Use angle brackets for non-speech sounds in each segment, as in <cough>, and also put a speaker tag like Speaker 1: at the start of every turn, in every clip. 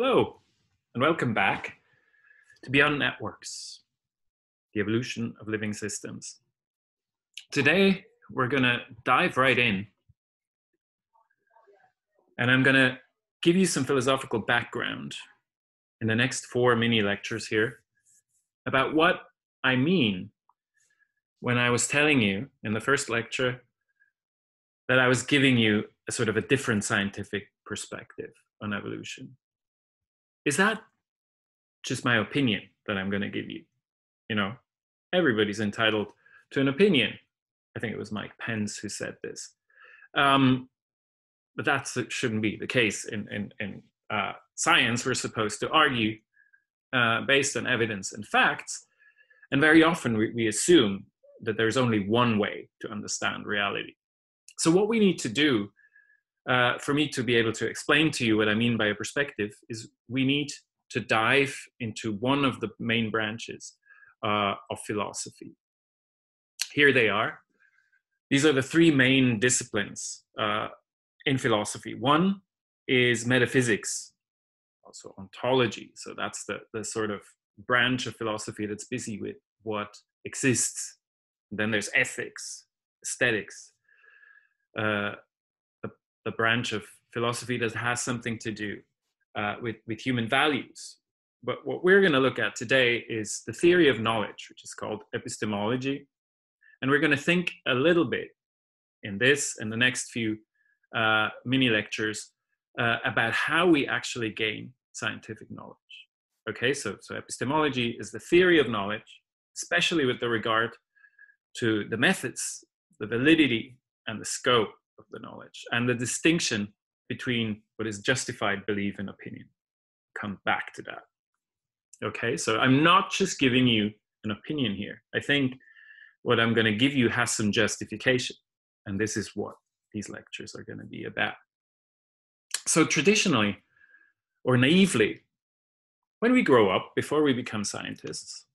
Speaker 1: Hello, and welcome back to Beyond Networks, the evolution of living systems. Today, we're going to dive right in, and I'm going to give you some philosophical background in the next four mini lectures here about what I mean when I was telling you in the first lecture that I was giving you a sort of a different scientific perspective on evolution is that just my opinion that I'm going to give you? You know, everybody's entitled to an opinion. I think it was Mike Pence who said this. Um, but that shouldn't be the case in, in, in uh, science. We're supposed to argue uh, based on evidence and facts. And very often we, we assume that there's only one way to understand reality. So, what we need to do uh, for me to be able to explain to you what I mean by a perspective is we need to dive into one of the main branches uh, of philosophy. Here they are. These are the three main disciplines uh, in philosophy. One is metaphysics, also ontology. So that's the, the sort of branch of philosophy that's busy with what exists. Then there's ethics, aesthetics, uh, the branch of philosophy that has something to do uh, with, with human values. But what we're going to look at today is the theory of knowledge, which is called epistemology. And we're going to think a little bit in this and the next few uh, mini lectures uh, about how we actually gain scientific knowledge. Okay, so, so epistemology is the theory of knowledge, especially with the regard to the methods, the validity, and the scope of the knowledge and the distinction between what is justified belief and opinion. Come back to that. Okay, so I'm not just giving you an opinion here. I think what I'm going to give you has some justification, and this is what these lectures are going to be about. So, traditionally or naively, when we grow up, before we become scientists,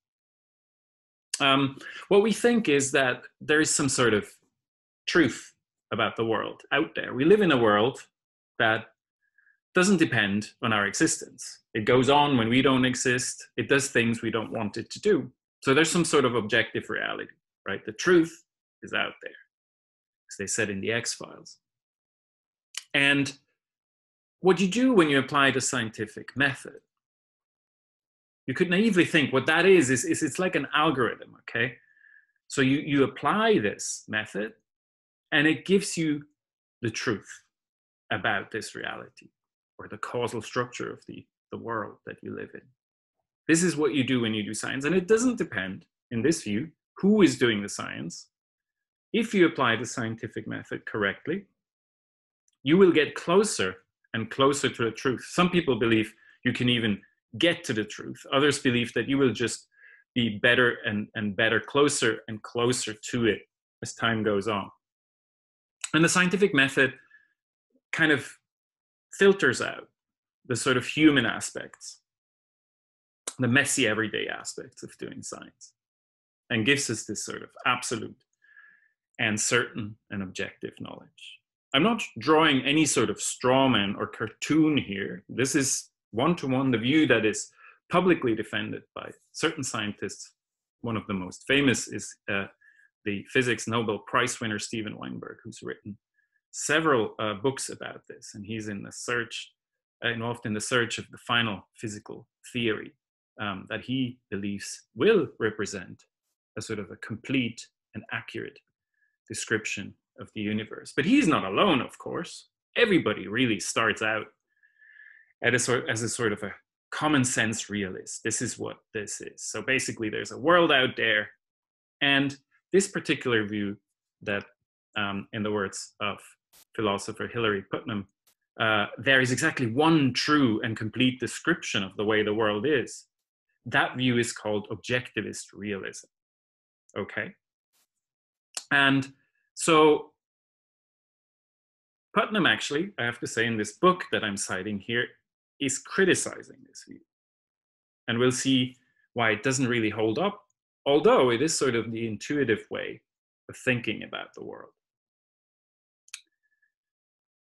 Speaker 1: um, what we think is that there is some sort of truth about the world out there. We live in a world that doesn't depend on our existence. It goes on when we don't exist. It does things we don't want it to do. So there's some sort of objective reality, right? The truth is out there, as they said in the X Files. And what you do when you apply the scientific method, you could naively think what that is, is, is it's like an algorithm, okay? So you, you apply this method and it gives you the truth about this reality or the causal structure of the, the world that you live in. This is what you do when you do science. And it doesn't depend, in this view, who is doing the science. If you apply the scientific method correctly, you will get closer and closer to the truth. Some people believe you can even get to the truth. Others believe that you will just be better and, and better, closer and closer to it as time goes on. And the scientific method kind of filters out the sort of human aspects, the messy everyday aspects of doing science, and gives us this sort of absolute and certain and objective knowledge. I'm not drawing any sort of strawman or cartoon here. This is one to one the view that is publicly defended by certain scientists. One of the most famous is uh, the physics Nobel Prize winner Steven Weinberg, who's written several uh, books about this, and he's in the search, uh, involved in the search of the final physical theory um, that he believes will represent a sort of a complete and accurate description of the universe. But he's not alone, of course. Everybody really starts out a sort, as a sort of a common sense realist. This is what this is. So basically, there's a world out there, and this particular view that, um, in the words of philosopher Hilary Putnam, uh, there is exactly one true and complete description of the way the world is. That view is called objectivist realism. Okay? And so, Putnam actually, I have to say, in this book that I'm citing here, is criticizing this view. And we'll see why it doesn't really hold up although it is sort of the intuitive way of thinking about the world.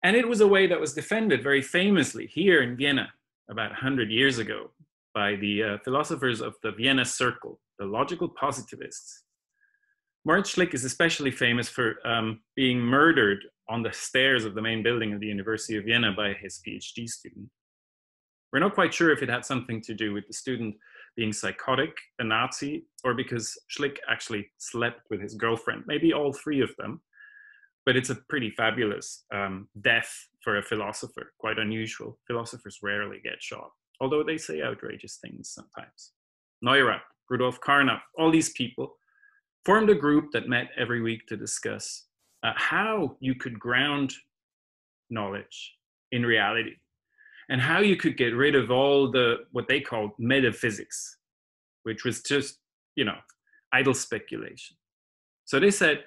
Speaker 1: And it was a way that was defended very famously here in Vienna about 100 years ago by the uh, philosophers of the Vienna Circle, the logical positivists. Moritz Schlick is especially famous for um, being murdered on the stairs of the main building of the University of Vienna by his PhD student. We're not quite sure if it had something to do with the student being psychotic, a Nazi, or because Schlick actually slept with his girlfriend, maybe all three of them. But it's a pretty fabulous um, death for a philosopher, quite unusual. Philosophers rarely get shot, although they say outrageous things sometimes. Neurath, Rudolf Carnap, all these people formed a group that met every week to discuss uh, how you could ground knowledge in reality and how you could get rid of all the what they called metaphysics which was just you know idle speculation. So they said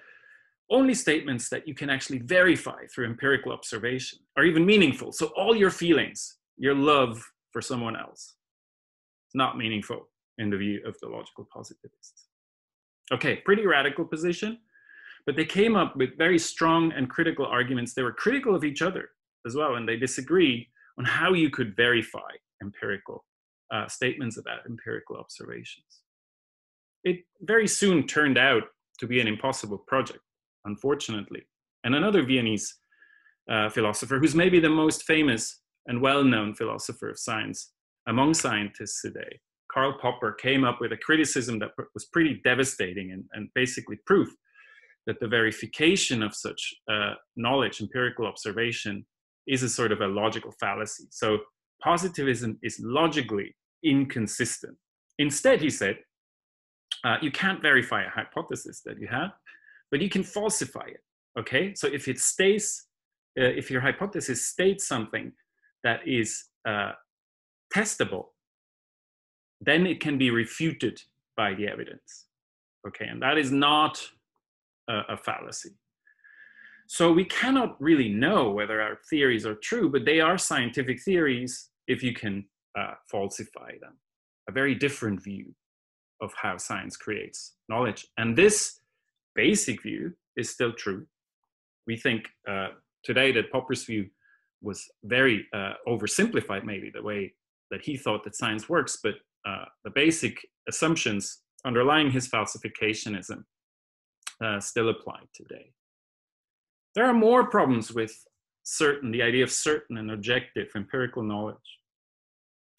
Speaker 1: only statements that you can actually verify through empirical observation are even meaningful. So all your feelings your love for someone else is not meaningful in the view of the logical positivists. Okay pretty radical position but they came up with very strong and critical arguments. They were critical of each other as well and they disagreed on how you could verify empirical uh, statements about empirical observations. It very soon turned out to be an impossible project, unfortunately. And another Viennese uh, philosopher, who's maybe the most famous and well known philosopher of science among scientists today, Karl Popper, came up with a criticism that was pretty devastating and, and basically proof that the verification of such uh, knowledge, empirical observation, is a sort of a logical fallacy. So positivism is logically inconsistent. Instead, he said, uh, you can't verify a hypothesis that you have, but you can falsify it. Okay, so if it stays, uh, if your hypothesis states something that is uh, testable, then it can be refuted by the evidence. Okay, and that is not a, a fallacy. So we cannot really know whether our theories are true, but they are scientific theories if you can uh, falsify them. A very different view of how science creates knowledge. And this basic view is still true. We think uh, today that Popper's view was very uh, oversimplified, maybe the way that he thought that science works, but uh, the basic assumptions underlying his falsificationism uh, still apply today. There are more problems with certain, the idea of certain and objective empirical knowledge,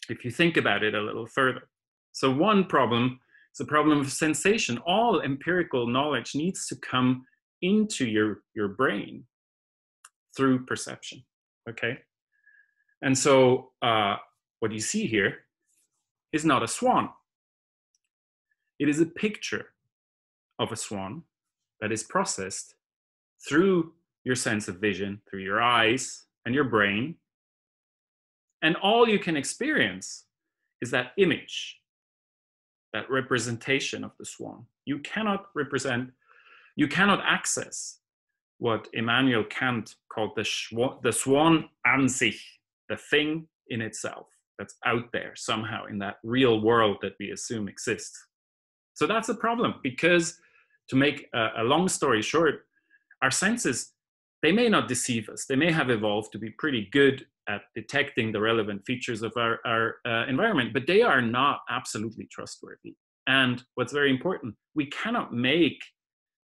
Speaker 1: if you think about it a little further. So one problem is the problem of sensation. All empirical knowledge needs to come into your, your brain through perception, okay? And so uh, what you see here is not a swan. It is a picture of a swan that is processed through your sense of vision through your eyes and your brain. And all you can experience is that image, that representation of the swan. You cannot represent, you cannot access what Immanuel Kant called the, schwa- the swan an sich, the thing in itself that's out there somehow in that real world that we assume exists. So that's a problem because, to make a, a long story short, our senses they may not deceive us. They may have evolved to be pretty good at detecting the relevant features of our, our uh, environment, but they are not absolutely trustworthy. And what's very important, we cannot make,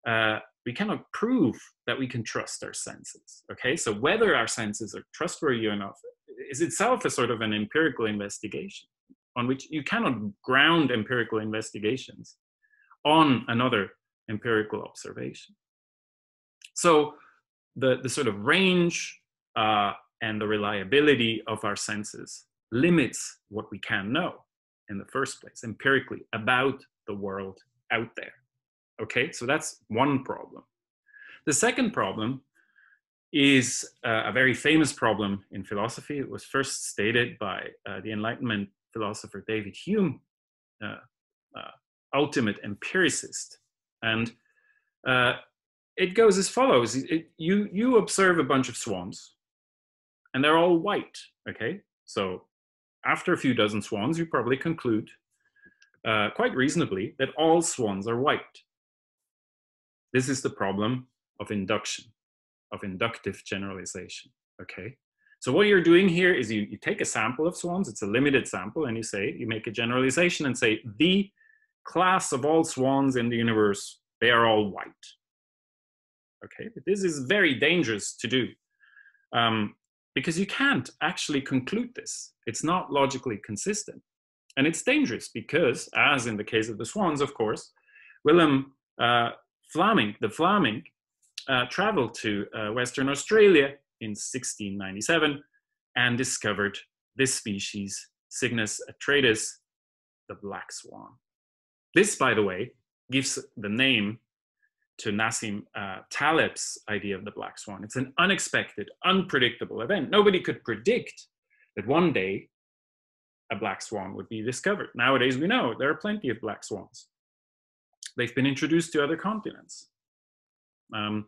Speaker 1: uh, we cannot prove that we can trust our senses. Okay, so whether our senses are trustworthy or not is itself a sort of an empirical investigation on which you cannot ground empirical investigations on another empirical observation. So the, the sort of range uh, and the reliability of our senses limits what we can know in the first place empirically about the world out there. Okay, so that's one problem. The second problem is uh, a very famous problem in philosophy. It was first stated by uh, the Enlightenment philosopher David Hume, uh, uh ultimate empiricist. And uh, it goes as follows. It, you you observe a bunch of swans and they're all white okay? So after a few dozen swans you probably conclude uh, quite reasonably that all swans are white. This is the problem of induction of inductive generalization okay? So what you're doing here is you, you take a sample of swans, it's a limited sample, and you say, you make a generalization and say, the class of all swans in the universe, they are all white. Okay, this is very dangerous to do um, because you can't actually conclude this. It's not logically consistent. And it's dangerous because, as in the case of the swans, of course, Willem uh, Vlaming, the Flaming, uh, traveled to uh, Western Australia in 1697 and discovered this species, Cygnus atratus, the black swan. This, by the way, gives the name to Nassim uh, Taleb's idea of the black swan. It's an unexpected, unpredictable event. Nobody could predict that one day a black swan would be discovered. Nowadays, we know there are plenty of black swans. They've been introduced to other continents. Um,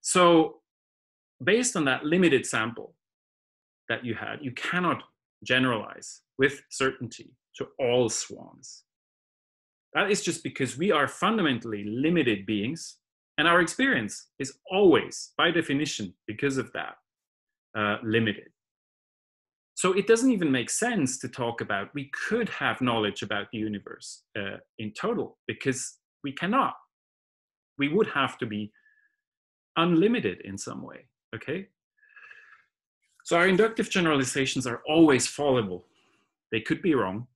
Speaker 1: so, based on that limited sample that you had, you cannot generalize with certainty to all swans. That is just because we are fundamentally limited beings, and our experience is always, by definition, because of that, uh, limited. So it doesn't even make sense to talk about we could have knowledge about the universe uh, in total because we cannot. We would have to be unlimited in some way, okay? So our inductive generalizations are always fallible. They could be wrong,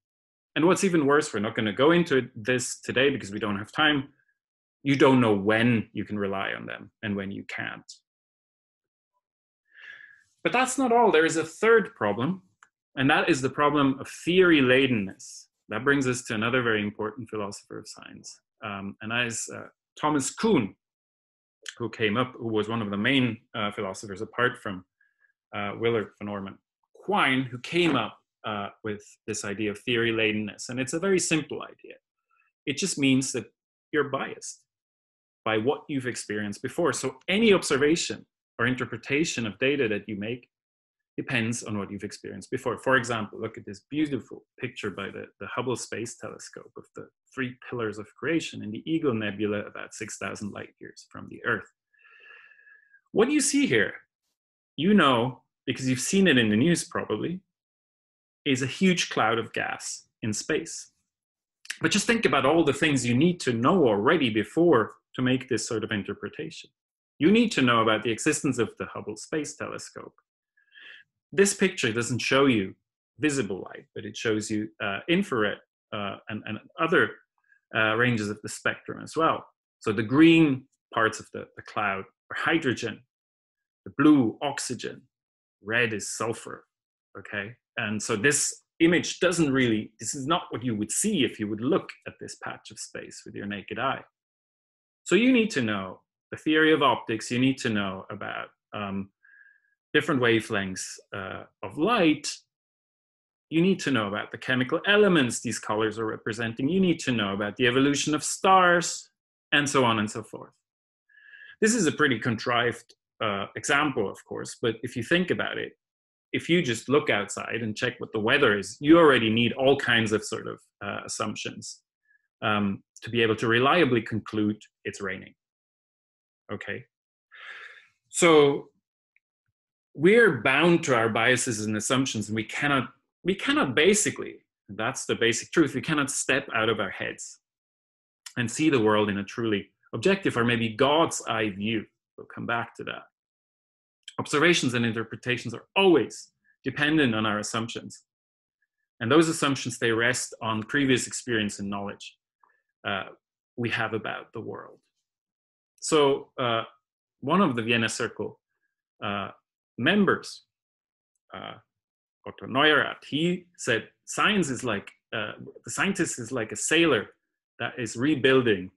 Speaker 1: and what's even worse, we're not going to go into this today because we don't have time. You don't know when you can rely on them and when you can't. But that's not all. There is a third problem, and that is the problem of theory ladenness. That brings us to another very important philosopher of science, um, and that is uh, Thomas Kuhn, who came up, who was one of the main uh, philosophers apart from uh, Willard von Orman Quine, who came up uh, with this idea of theory ladenness. And it's a very simple idea. It just means that you're biased by what you've experienced before. So any observation or interpretation of data that you make depends on what you've experienced before. For example, look at this beautiful picture by the, the Hubble Space Telescope of the three pillars of creation in the Eagle Nebula about 6,000 light years from the Earth. What do you see here? You know, because you've seen it in the news probably, is a huge cloud of gas in space. But just think about all the things you need to know already before to make this sort of interpretation. You need to know about the existence of the Hubble Space Telescope. This picture doesn't show you visible light, but it shows you uh, infrared uh, and, and, other uh, ranges of the spectrum as well. So the green parts of the, the cloud are hydrogen, the blue, oxygen, red is sulfur, okay? And so this image doesn't really, this is not what you would see if you would look at this patch of space with your naked eye. So you need to know the theory of optics, you need to know about um, different wavelengths uh, of light. You need to know about the chemical elements these colors are representing. You need to know about the evolution of stars, and so on and so forth. This is a pretty contrived uh, example, of course, but if you think about it, if you just look outside and check what the weather is, you already need all kinds of sort of uh, assumptions um, to be able to reliably conclude it's raining. Okay. So we're bound to our biases and assumptions, and we cannot, we cannot basically, that's the basic truth, we cannot step out of our heads and see the world in a truly objective or maybe God's eye view. We'll come back to that observations and interpretations are always dependent on our assumptions. And those assumptions, they rest on previous experience and knowledge uh, we have about the world. So uh, one of the Vienna Circle uh, members, uh, Otto Neurath, he said, science is like, uh, the scientist is like a sailor that is rebuilding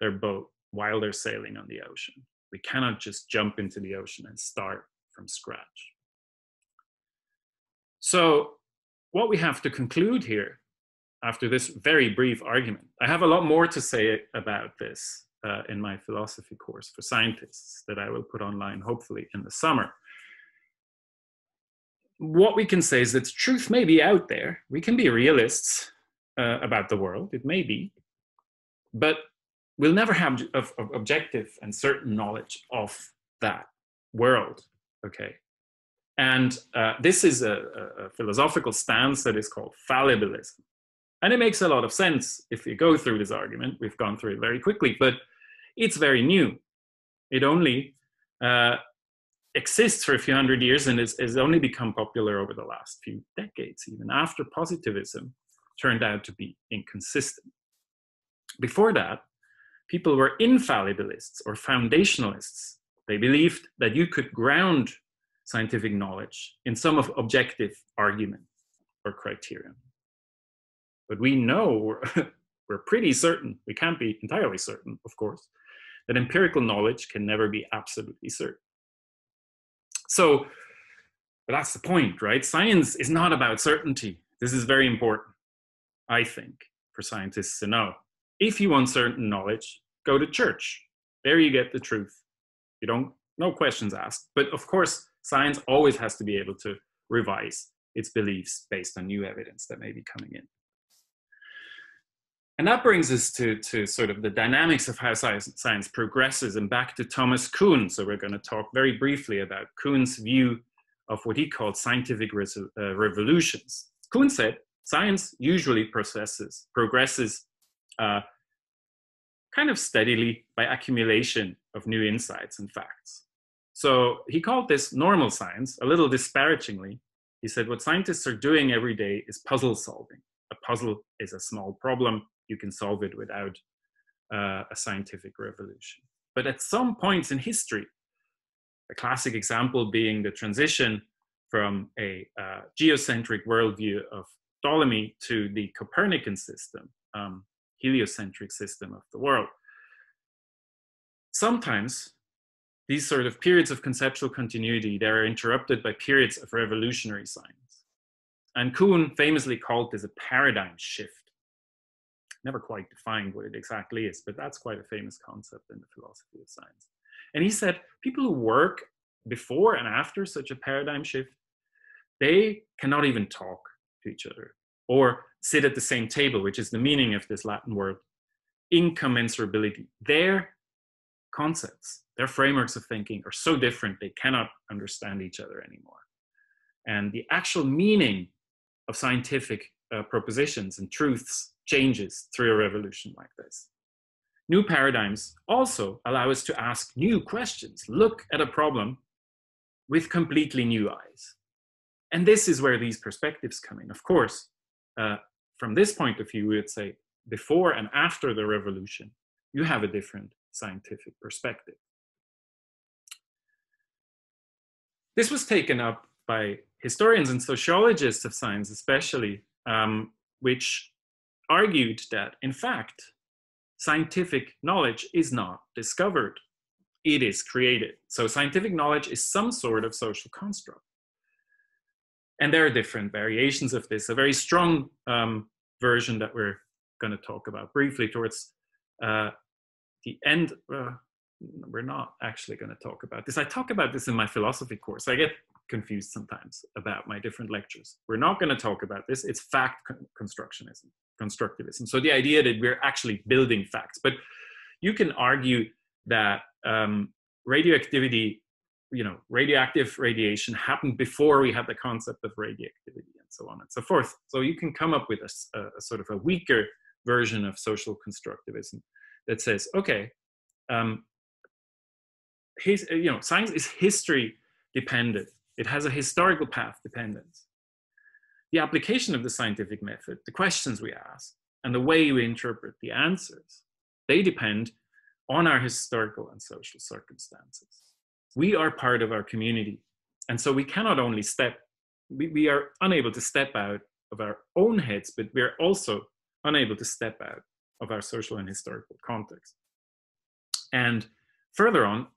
Speaker 1: their boat while they're sailing on the ocean. We cannot just jump into the ocean and start from scratch. So, what we have to conclude here after this very brief argument, I have a lot more to say about this uh, in my philosophy course for scientists that I will put online hopefully in the summer. What we can say is that truth may be out there. We can be realists uh, about the world, it may be, but we'll never have of, of objective and certain knowledge of that world okay And uh, this is a, a, philosophical stance that is called fallibilism. And it makes a lot of sense if you go through this argument. We've gone through it very quickly, but it's very new. It only uh, exists for a few hundred years and has, has only become popular over the last few decades, even after positivism turned out to be inconsistent. Before that, people were infallibilists or foundationalists. They believed that you could ground scientific knowledge in some of objective argument or criterion. But we know <laughs> we're, pretty certain, we can't be entirely certain, of course, that empirical knowledge can never be absolutely certain. So, but that's the point, right? Science is not about certainty. This is very important, I think, for scientists to know. If you want certain knowledge, go to church. There you get the truth. You don't, no questions asked. But of course, science always has to be able to revise its beliefs based on new evidence that may be coming in. And that brings us to, to sort of the dynamics of how science, science progresses and back to Thomas Kuhn. So we're going to talk very briefly about Kuhn's view of what he called scientific uh, revolutions. Kuhn said science usually processes, progresses uh, kind of steadily by accumulation of new insights and facts. So he called this normal science, a little disparagingly. He said, What scientists are doing every day is puzzle solving. A puzzle is a small problem you can solve it without uh, a scientific revolution. But at some points in history, a classic example being the transition from a uh, geocentric worldview of Ptolemy to the Copernican system, um, heliocentric system of the world. Sometimes these sort of periods of conceptual continuity, they are interrupted by periods of revolutionary science. And Kuhn famously called this a paradigm shift never quite defined what it exactly is, but that's quite a famous concept in the philosophy of science. And he said people who work before and after such a paradigm shift, they cannot even talk to each other or sit at the same table, which is the meaning of this Latin word, incommensurability. Their concepts, their frameworks of thinking are so different they cannot understand each other anymore. And the actual meaning of scientific uh, propositions and truths changes through a revolution like this. New paradigms also allow us to ask new questions, look at a problem with completely new eyes. And this is where these perspectives come in. Of course, uh, from this point of view, we would say before and after the revolution, you have a different scientific perspective. This was taken up by historians and sociologists of science, especially, um, which argued that, in fact, scientific knowledge is not discovered, it is created. So, scientific knowledge is some sort of social construct. And there are different variations of this. A very strong um, version that we're going to talk about briefly towards uh, the end. Uh, we're not actually going to talk about this. I talk about this in my philosophy course. I get confused sometimes about my different lectures. We're not going to talk about this. It's fact con- constructionism, constructivism. So the idea that we're actually building facts. But you can argue that um, radioactivity, you know, radioactive radiation happened before we had the concept of radioactivity and so on and so forth. So you can come up with a, a sort of a weaker version of social constructivism that says, okay, um, his, you know, science is history dependent it has a historical path dependence. The application of the scientific method, the questions we ask, and the way we interpret the answers, they depend on our historical and social circumstances. We are part of our community. And so we cannot only step, we, we are unable to step out of our own heads, but we are also unable to step out of our social and historical context. And further on,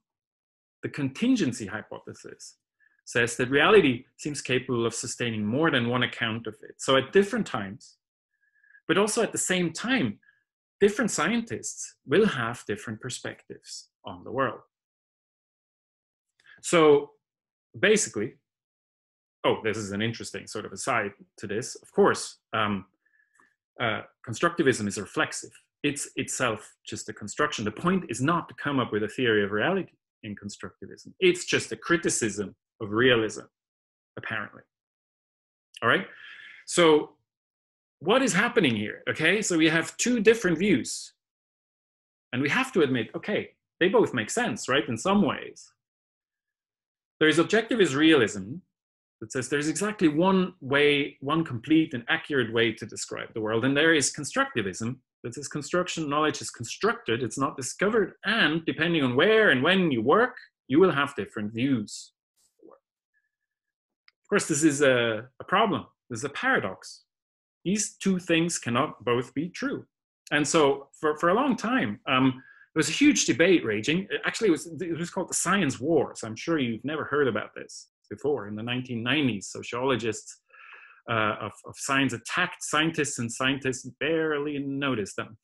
Speaker 1: the contingency hypothesis says that reality seems capable of sustaining more than one account of it. So at different times, but also at the same time, different scientists will have different perspectives on the world. So basically, oh, this is an interesting sort of aside to this. Of course, um, uh, constructivism is reflexive. It's itself just a construction. The point is not to come up with a theory of reality in constructivism. It's just a criticism of realism. apparently. All right. So, what is happening here? Okay. So, we have two different views. And we have to admit, okay, they both make sense, right? In some ways. There is objectivist realism that says there's exactly one way, one complete and accurate way to describe the world. And there is constructivism that says construction knowledge is constructed, it's not discovered. And depending on where and when you work, you will have different views. Of course, this is a, a problem, this is a paradox. These two things cannot both be true. And so for, for a long time, um, there was a huge debate raging. Actually, it was, it was called the science wars. I'm sure you've never heard about this before. In the 1990s, sociologists uh, of, of science attacked scientists, and scientists barely noticed them.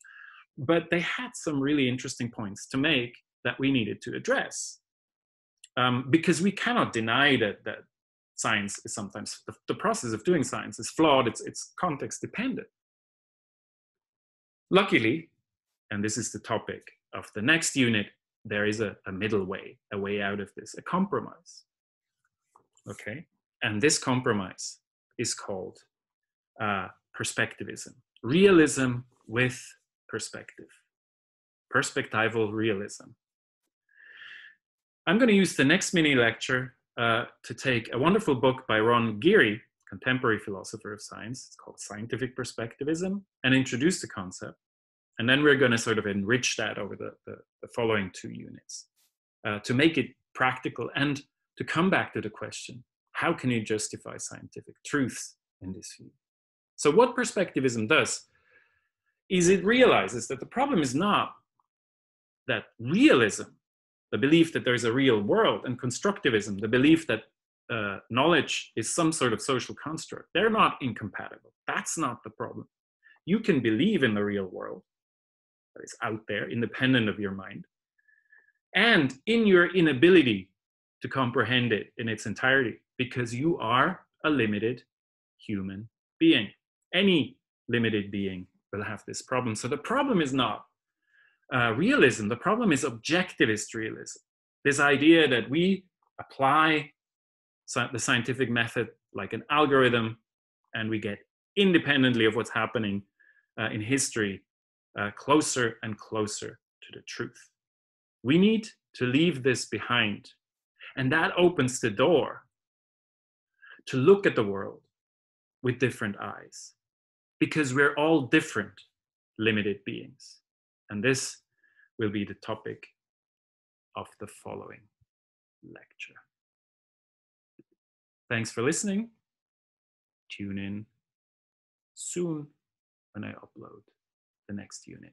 Speaker 1: But they had some really interesting points to make that we needed to address. Um, because we cannot deny that, that science is sometimes, the, the process of doing science is flawed, it's, it's context dependent. Luckily, and this is the topic of the next unit, there is a, a middle way, a way out of this, a compromise. Okay, and this compromise is called uh, perspectivism, realism with perspective, perspectival realism. I'm going to use the next mini lecture uh, to take a wonderful book by Ron Giere, contemporary philosopher of science. It's called Scientific Perspectivism, and introduce the concept. And then we're going to sort of enrich that over the, the, the following two units uh, to make it practical and to come back to the question how can you justify scientific truths in this view? So, what perspectivism does is it realizes that the problem is not that realism, the belief that there's a real world, and constructivism, the belief that uh, knowledge is some sort of social construct, they're not incompatible. That's not the problem. You can believe in the real world that is out there, independent of your mind, and in your inability to comprehend it in its entirety because you are a limited human being. Any limited being will have this problem. So the problem is not uh, realism, the problem is objectivist realism. This idea that we apply the scientific method like an algorithm and we get independently of what's happening uh, in history uh, closer and closer to the truth. We need to leave this behind. And that opens the door to look at the world with different eyes because we're all different limited beings. And this will be the topic of the following lecture. Thanks for listening. Tune in soon when I upload the next unit.